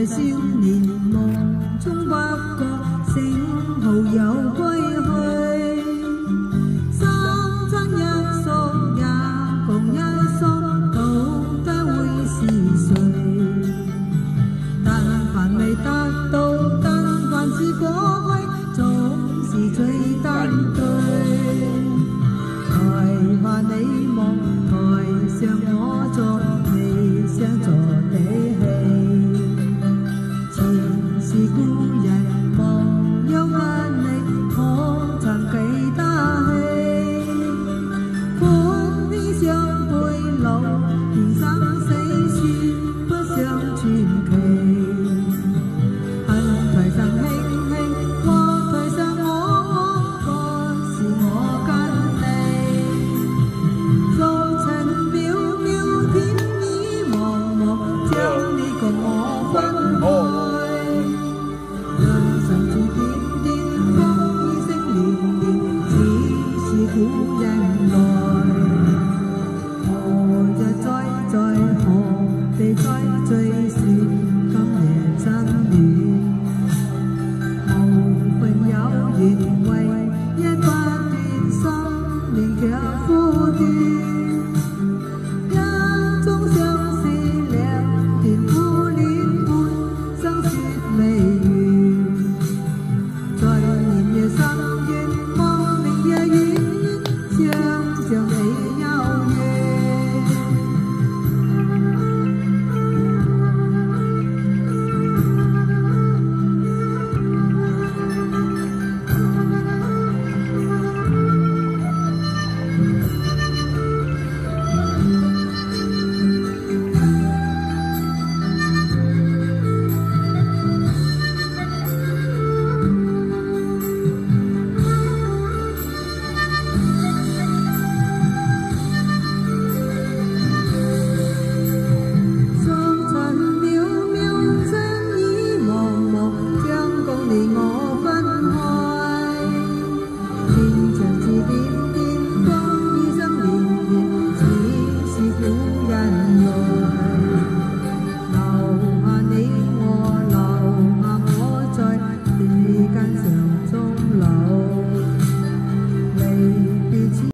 在少年梦中不觉，醒好友归去。三餐一宿也共一宿，到底会是谁？但凡未得到，但凡是过去，总是最单好运来何日再聚何地再聚是今夜真愿无份有缘为一分怨心灵却苦短